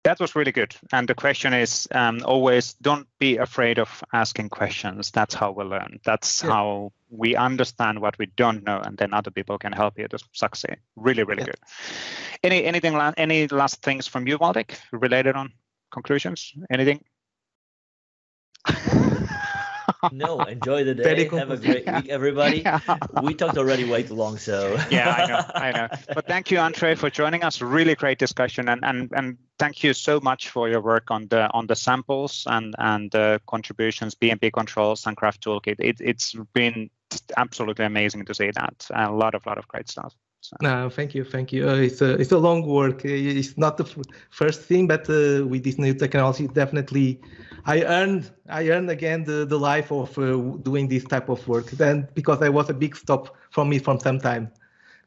That was really good. And the question is um, always don't be afraid of asking questions. That's how we learn. That's yeah. how we understand what we don't know, and then other people can help you to succeed. Really, really yeah. good. Any anything any last things from you, Waldek, related on conclusions? Anything? no, enjoy the day. Have a great week, everybody. We talked already way too long, so. yeah, I know, I know. But thank you, Andre, for joining us. Really great discussion, and and and thank you so much for your work on the on the samples and and the contributions, PNP controls and Graph Toolkit. It, it's been absolutely amazing to see that. A lot of lot of great stuff. So. No, thank you, thank you. Uh, it's a it's a long work. It's not the first thing, but uh, with this new technology, definitely, I earned I earned again the, the life of uh, doing this type of work. Then because I was a big stop for me from some time.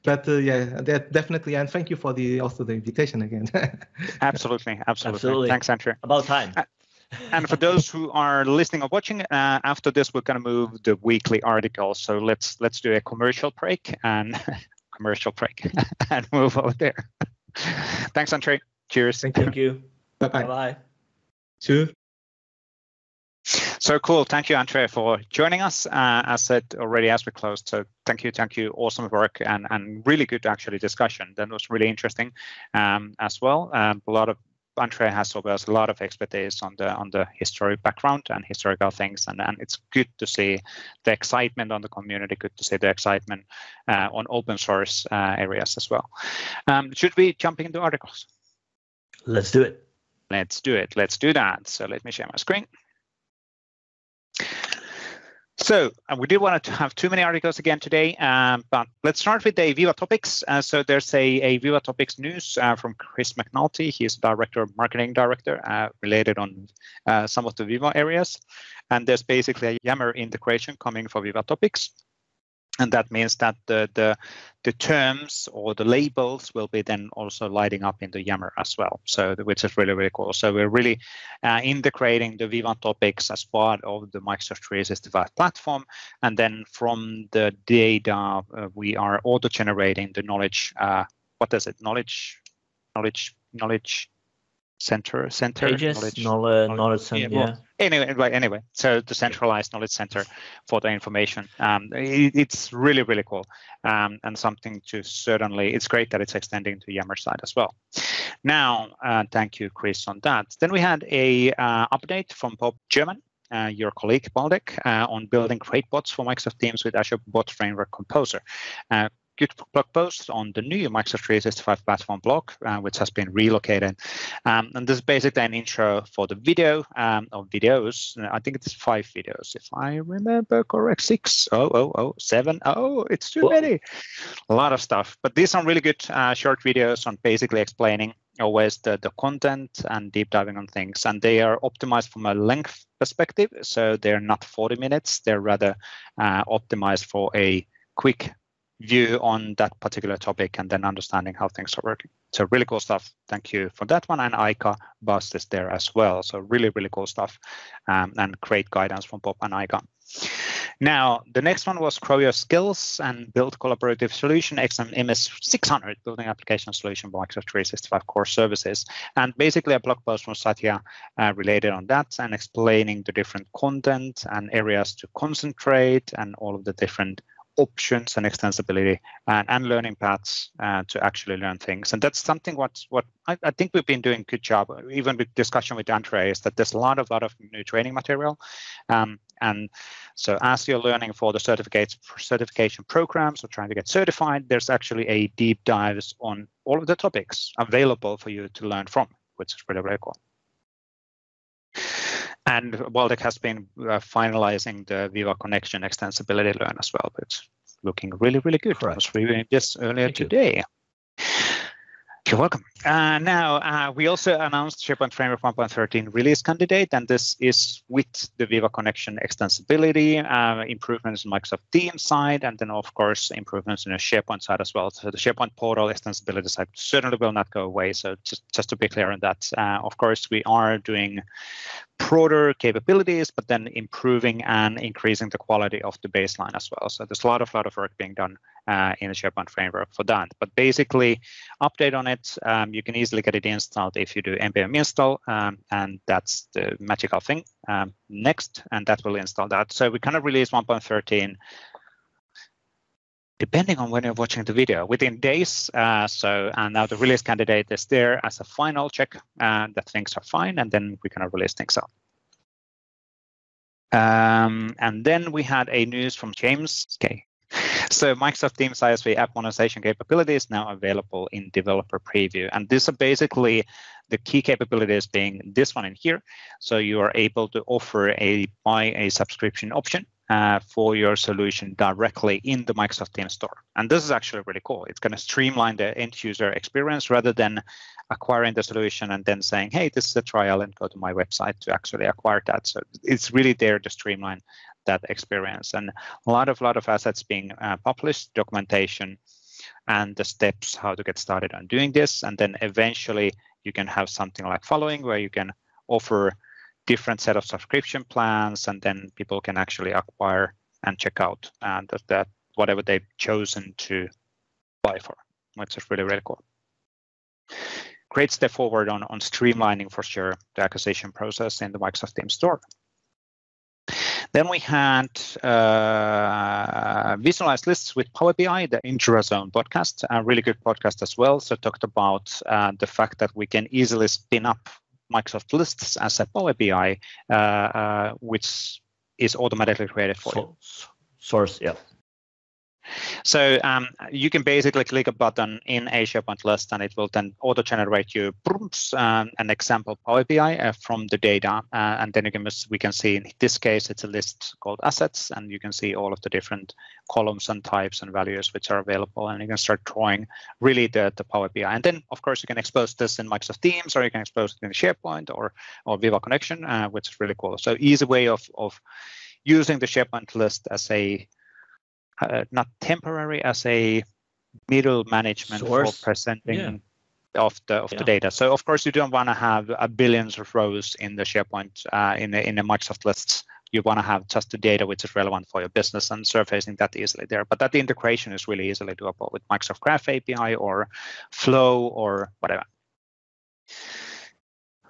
But uh, yeah, that definitely, and thank you for the also the invitation again. absolutely, absolutely, absolutely. Thanks, Andre. About time. Uh, and for those who are listening or watching, uh, after this, we're going to move the weekly article. So let's let's do a commercial break and commercial break and move over there. Thanks, Andre. Cheers. Thank you. Thank you. Bye bye. Bye. Cheers. So cool. Thank you, Andre, for joining us. Uh, as said already as we closed. So thank you, thank you. Awesome work and, and really good actually discussion. That was really interesting um, as well. Um, a lot of Andre has obviously a lot of expertise on the on the historic background and historical things, and, and it's good to see the excitement on the community. Good to see the excitement uh, on open source uh, areas as well. Um, should we jump into articles? Let's do it. Let's do it. Let's do that. So let me share my screen. So uh, we didn't want to have too many articles again today, um, but let's start with the Viva Topics. Uh, so there's a, a Viva Topics news uh, from Chris McNulty. He's director, marketing director, uh, related on uh, some of the Viva areas. And there's basically a Yammer integration coming for Viva Topics and that means that the, the the terms or the labels will be then also lighting up in the Yammer as well. So which is really really cool. So we're really uh, integrating the Viva topics as part of the Microsoft 365 platform, and then from the data uh, we are auto generating the knowledge. Uh, what is it? Knowledge, knowledge, knowledge center center Pages, knowledge, knowledge, knowledge center, yeah, well, anyway anyway so the centralized knowledge center for the information. Um, it, it's really really cool. Um, and something to certainly it's great that it's extending to yammer side as well. Now uh, thank you chris on that. Then we had a uh, update from bob german uh, your colleague Waldek uh, on building great bots for Microsoft Teams with Azure Bot Framework Composer. Uh, good blog post on the new Microsoft 365 platform blog, uh, which has been relocated. Um, and this is basically an intro for the video um, of videos. I think it's five videos, if I remember correct. Six, oh, oh, oh, seven. Oh, it's too Whoa. many. A lot of stuff. But these are really good uh, short videos on basically explaining always the, the content and deep diving on things. And they are optimized from a length perspective. So they're not 40 minutes. They're rather uh, optimized for a quick view on that particular topic and then understanding how things are working. So really cool stuff. Thank you for that one. And Ayca Bas is there as well. So really, really cool stuff um, and great guidance from Bob and Aika. Now, the next one was Grow Your Skills and Build Collaborative Solution Exam MS-600 Building Application Solution by Microsoft 365 Core Services. And basically a blog post from Satya uh, related on that and explaining the different content and areas to concentrate and all of the different options and extensibility and, and learning paths uh, to actually learn things. And that's something what what I, I, think we've been doing a good job, even with discussion with Andre, is that there's a lot of lot of new training material. Um, and so as you're learning for the certificates certification programs or trying to get certified, there's actually a deep dives on all of the topics available for you to learn from, which is really, really cool. And Waldek has been uh, finalizing the Viva Connection extensibility learn as well, but looking really, really good. Correct. I was reviewing this earlier Thank today. You. You're welcome. Uh, now, uh, we also announced SharePoint Framework 1.13 release candidate, and this is with the Viva Connection extensibility, uh, improvements in Microsoft Teams side, and then, of course, improvements in the SharePoint side as well. So the SharePoint portal extensibility side certainly will not go away. So just, just to be clear on that, uh, of course, we are doing broader capabilities, but then improving and increasing the quality of the baseline as well. So there's a lot of lot of work being done uh, in the SharePoint framework for that. But basically, update on it. Um, you can easily get it installed if you do npm install, um, and that's the magical thing. Um, next, and that will install that. So we kind of release 1.13 depending on when you're watching the video, within days. Uh, so, and now the release candidate is there as a final check uh, that things are fine, and then we can release things out. Um, and then we had a news from James K. So Microsoft Teams ISV app monetization capability is now available in developer preview. And these are basically the key capabilities being this one in here. So you are able to offer a buy a subscription option uh, for your solution directly in the Microsoft Teams store. And this is actually really cool. It's going to streamline the end user experience rather than acquiring the solution and then saying, hey, this is a trial and go to my website to actually acquire that. So it's really there to streamline that experience. And a lot of lot of assets being uh, published, documentation, and the steps how to get started on doing this. And then eventually you can have something like following where you can offer different set of subscription plans and then people can actually acquire and check out and that, that whatever they've chosen to buy for, which is really, really cool. Great step forward on, on streamlining for sure the acquisition process in the Microsoft Teams store. Then we had uh, visualized lists with Power BI, the IntraZone podcast, a really good podcast as well. So talked about uh, the fact that we can easily spin up Microsoft lists as a Power BI, uh, uh, which is automatically created for you. Source, yeah. So um, you can basically click a button in a SharePoint list and it will then auto-generate you um, an example Power BI uh, from the data. Uh, and then you can we can see in this case, it's a list called assets and you can see all of the different columns and types and values which are available. And you can start drawing really the, the Power BI. And then of course you can expose this in Microsoft Teams or you can expose it in SharePoint or, or Viva Connection, uh, which is really cool. So easy way of, of using the SharePoint list as a uh, not temporary as a middle management Source. for presenting yeah. of the of yeah. the data. So of course you don't want to have a billions of rows in the SharePoint uh, in the in the Microsoft lists. You want to have just the data which is relevant for your business and surfacing that easily there. But that integration is really easily doable with Microsoft Graph API or Flow or whatever.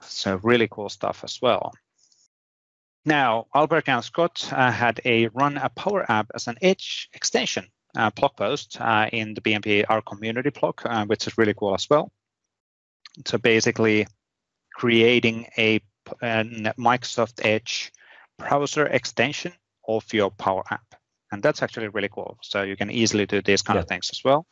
So really cool stuff as well. Now, Albert and Scott uh, had a run a Power App as an Edge extension uh, blog post uh, in the PnP our community blog, uh, which is really cool as well. So basically, creating a, a Microsoft Edge browser extension of your Power App and that's actually really cool. So you can easily do these kind yeah. of things as well.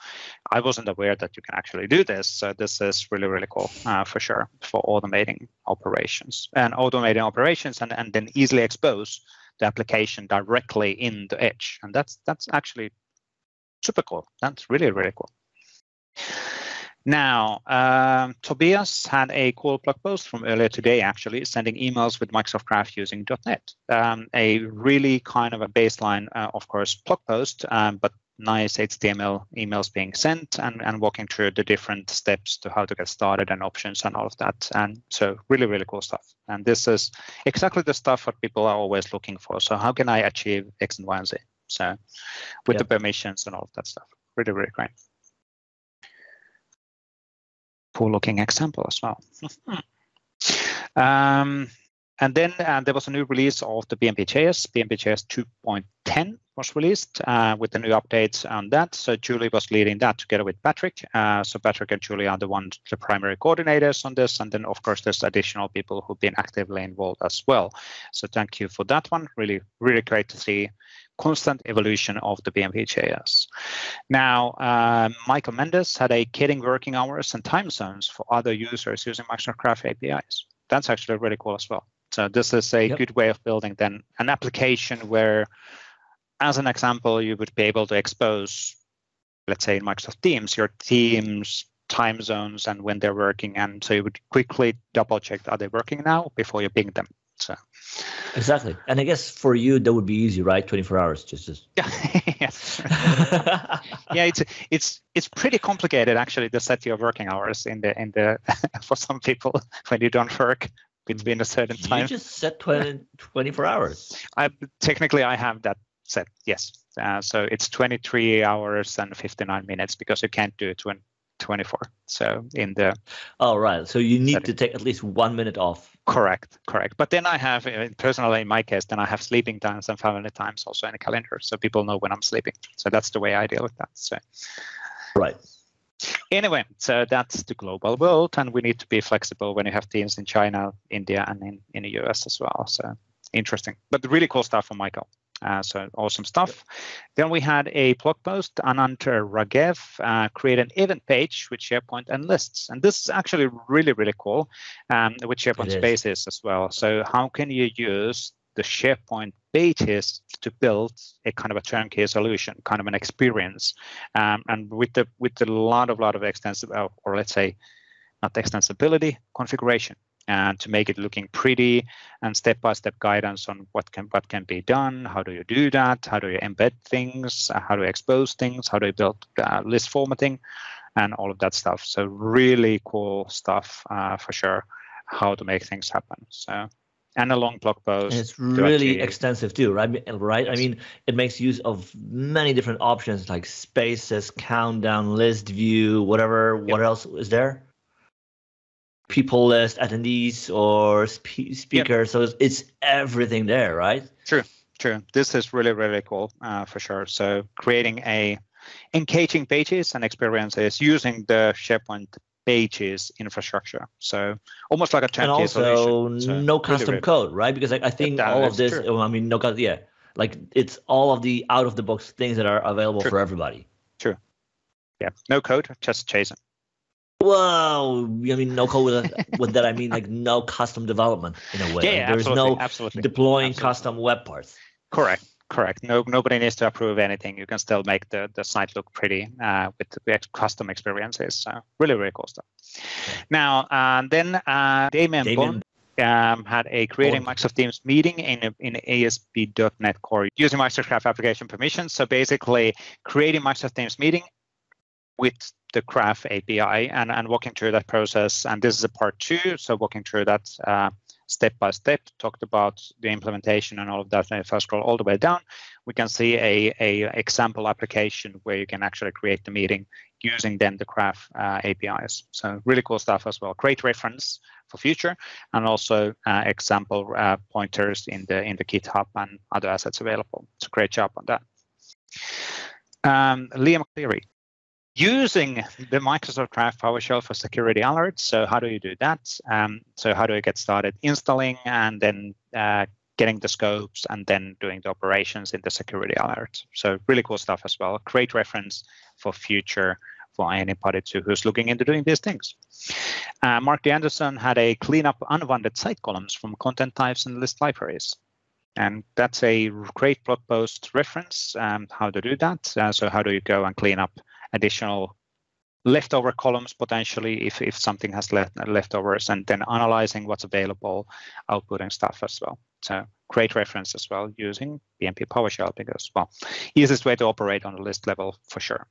I wasn't aware that you can actually do this, so this is really really cool uh, for sure for automating operations and automating operations, and and then easily expose the application directly in the edge, and that's that's actually super cool. That's really really cool. Now, um, Tobias had a cool blog post from earlier today, actually, sending emails with Microsoft Graph using .NET. Um, a really kind of a baseline, uh, of course, blog post, um, but nice HTML emails being sent and, and walking through the different steps to how to get started and options and all of that. And so really, really cool stuff. And this is exactly the stuff that people are always looking for. So how can I achieve X and Y and Z? So with the permissions and all of that stuff. Really, really great cool looking example as well. um, and then uh, there was a new release of the PnPjs. PnPjs 2.10 was released uh, with the new updates on that. So Julie was leading that together with Patrick. Uh, so Patrick and Julie are the ones, the primary coordinators on this. And then of course there's additional people who've been actively involved as well. So thank you for that one. Really, really great to see constant evolution of the PnPjs. Now, uh, Michael Mendes had a getting working hours and time zones for other users using Microsoft Graph APIs. That's actually really cool as well. So this is a yep. good way of building then an application where, as an example, you would be able to expose, let's say in Microsoft Teams, your team's time zones and when they're working. And so you would quickly double check, are they working now before you ping them? So exactly, and I guess for you that would be easy, right? Twenty four hours, just as yeah, yeah. It's it's it's pretty complicated actually to set your working hours in the in the for some people when you don't work between a certain time. You just set 20, 24 hours. I technically I have that set. Yes. Uh, so it's 23 hours and 59 minutes because you can't do it when 24. So in the. Oh right. So you need setting. to take at least one minute off Correct, correct. But then I have, uh, personally, in my case, then I have sleeping times and family times also in the calendar, so people know when I'm sleeping. So that's the way I deal with that. So, right. Anyway, so that's the global world, and we need to be flexible when you have teams in China, India, and in, in the US as well. So interesting, but really cool stuff from Michael. Uh, so awesome stuff. Then we had a blog post, Anant Ragev uh, create an event page with SharePoint and lists. And this is actually really, really cool um, with SharePoint Spaces as well. So how can you use the SharePoint pages to build a kind of a turnkey solution, kind of an experience, um, and with the with a lot of lot of extensive, or let's say, not extensibility, configuration and to make it looking pretty and step-by-step guidance on what can what can be done how do you do that how do you embed things uh, how do you expose things how do you build uh, list formatting and all of that stuff so really cool stuff uh, for sure how to make things happen so and a long blog post. And it's really extensive too, right? Right. I mean, it makes use of many different options like spaces, countdown, list view, whatever. Yep. What else is there? People list, attendees, or spe- speakers. Yep. So it's, it's, everything there, right? True. True. This is really, really cool uh, for sure. So creating a engaging pages and experiences using the SharePoint pages infrastructure. So almost like a and turnkey also. So no custom really- code, right? Because like, I think all of this, true. I mean, no custom, yeah, like it's all of the out of the box things that are available True. for everybody. True. Yeah, no code, just JSON. Whoa, I mean, no code with, that- with that. I mean, like no custom development in a way. Yeah, Like, there's absolutely, no absolutely. deploying Absolutely. custom web parts. Correct. Correct. No, nobody needs to approve anything. You can still make the, the site look pretty uh, with the custom experiences. So really, really cool stuff. Now, uh, then uh, Damien, Damien Bowden um, had a creating Bowden. Microsoft Teams meeting in in ASP.NET Core using Microsoft Graph application permissions. So basically, creating Microsoft Teams meeting with the Graph API and, and walking through that process. And this is a part two. So walking through that uh, step by step, talked about the implementation and all of that. And if I scroll all the way down, we can see a, a example application where you can actually create the meeting using then the Graph uh, APIs. So really cool stuff as well. Great reference for future, and also uh, example uh, pointers in the in the GitHub and other assets available. So great job on that. Um, Liam Cleary, using the Microsoft Graph PowerShell for security alerts. So how do you do that? Um, so how do you get started installing and then uh, getting the scopes and then doing the operations in the security alert? So really cool stuff as well. Great reference for future for anybody to who's looking into doing these things. Uh, Mark D. Anderson had a clean up unwanted site columns from content types and list libraries. And that's a great blog post reference, um, how to do that. Uh, so how do you go and clean up additional leftover columns potentially if, if something has left leftovers and then analyzing what's available, outputting stuff as well. So great reference as well using PnP PowerShell because, well, easiest way to operate on the list level for sure.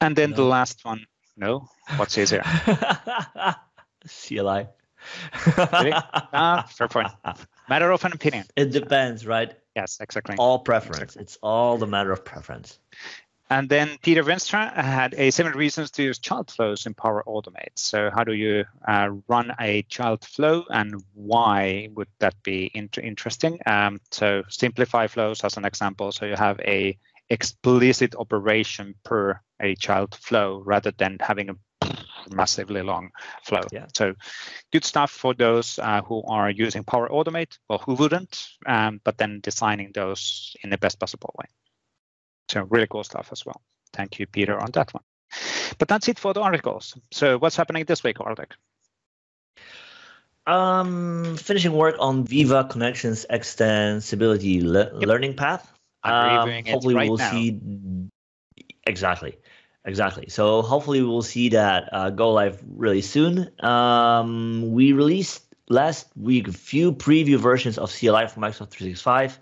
And then the last one, no, what's easier? CLI. Really? Ah, fair point. Matter of an opinion. It depends, right? Yes, exactly. All preference. Exactly. It's all the matter of preference. And then Pieter Veenstra had a seven reasons to use child flows in Power Automate. So how do you uh, run a child flow and why would that be int- interesting? Um, so simplify flows as an example. So you have a explicit operation per a child flow rather than having a massively long flow. Yeah. So good stuff for those uh, who are using Power Automate, or who wouldn't, um, but then designing those in the best possible way. So really cool stuff as well. Thank you, Pieter, on that one. But that's it for the articles. So what's happening this week, Waldek? Um, finishing work on Viva Connections extensibility le- learning path. I'm Um, hopefully right we'll now. see exactly, exactly. So hopefully we'll see that uh, go live really soon. Um, we released last week a few preview versions of CLI for Microsoft 365,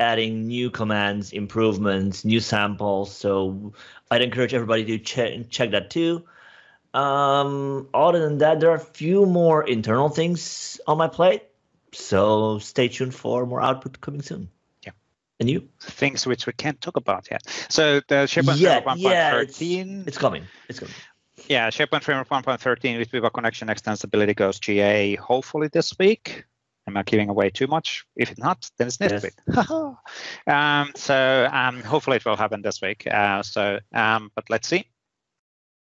adding new commands, improvements, new samples. So I'd encourage everybody to check check that too. Um, other than that, there are a few more internal things on my plate. So stay tuned for more output coming soon. Yeah. And you? Things which we can't talk about yet. So the SharePoint Yeah, Framework yeah, it's- It's coming. It's coming. yeah, SharePoint Framework 1.13 with Viva Connection extensibility goes GA hopefully this week. Am I giving away too much? If it's not, then it's next Yes. week. um, so um, hopefully it will happen this week. Uh, so, um, but let's see.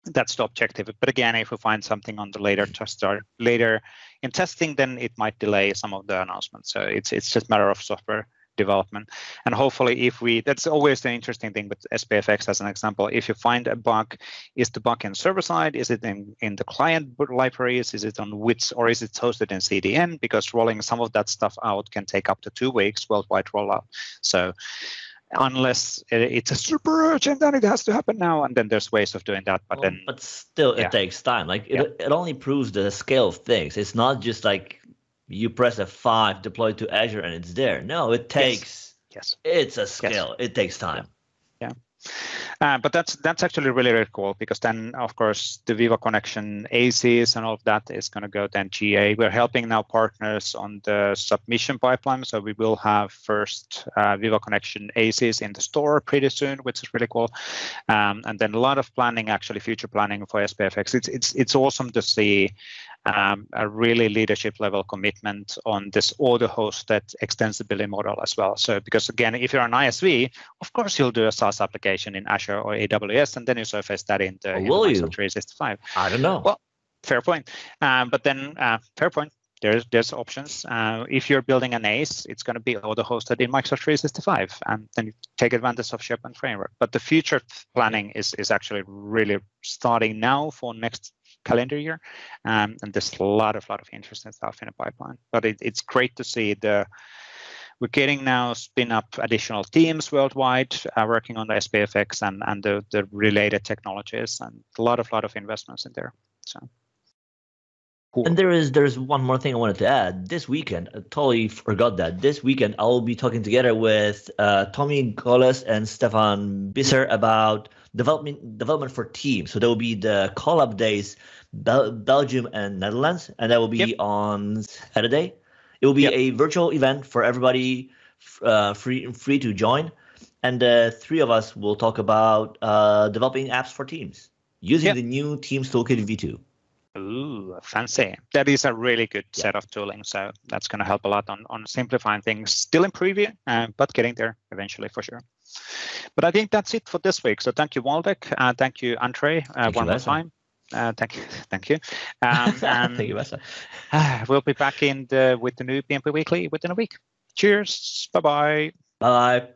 That's the objective. But again, if we find something on the later test or later in testing, then it might delay some of the announcements. So it's it's just a matter of software development. And hopefully, if we that's always the interesting thing with SPFX as an example. If you find a bug, is the bug in server side? Is it in, in the client libraries? Is it on WITS or is it hosted in CDN? Because rolling some of that stuff out can take up to two weeks worldwide rollout. So unless it- it's a super urgent and it has to happen now, and then there's ways of doing that. But Well, then but still, it yeah. takes time. Like it, Yeah. it only proves the scale of things. It's not just like you press F5, deploy to Azure, and it's there. No, it takes. yes. It's a scale. It takes time. Uh, but that's that's actually really really cool because then of course the Viva connection ACEs and all of that is going to go then GA. We're helping now partners on the submission pipeline, so we will have first uh, Viva connection ACEs in the store pretty soon, which is really cool. Um, and then a lot of planning, actually future planning for SPFX. It's it's it's awesome to see um, a really leadership level commitment on this auto-hosted extensibility model as well. So because again, if you're an ISV, of course you'll do a SaaS application in Azure or AWS, and then you surface that into, oh, will you? 365. I don't know. Well, fair point. Um, but then, uh, fair point. There's there's options. Uh, if you're building an ACE, it's going to be auto-hosted in Microsoft 365, and then you take advantage of SharePoint framework. But the future planning is is actually really starting now for next calendar year, um, and there's a lot of lot of interesting stuff in the pipeline. But it, it's great to see the we're getting now spin up additional teams worldwide uh, working on the SPFX and, and the, the related technologies and a lot of lot of investments in there. So Cool. And there is there's one more thing I wanted to add. This weekend, I totally forgot that. This weekend, I will be talking together with uh, Tommy Goles and Stephan Bisser about development development for teams. So there will be the CollabDays, Bel- Belgium and Netherlands, and that will be yep. on Saturday. It will be yep. a virtual event for everybody, uh, free free to join, and the three of us will talk about uh, developing apps for teams using yep. the new Teams Toolkit V2. Ooh, fancy. That is a really good yeah. set of tooling. So that's going to help a lot on, on simplifying things, still in preview, uh, but getting there eventually for sure. But I think that's it for this week. So thank you, Waldek. Uh, thank you, Andre, uh, one more time. Uh, thank you, thank you. Um, and, thank you, Vesa. Uh, we'll be back in the, with the new PnP Weekly within a week. Cheers. Bye-bye. Bye.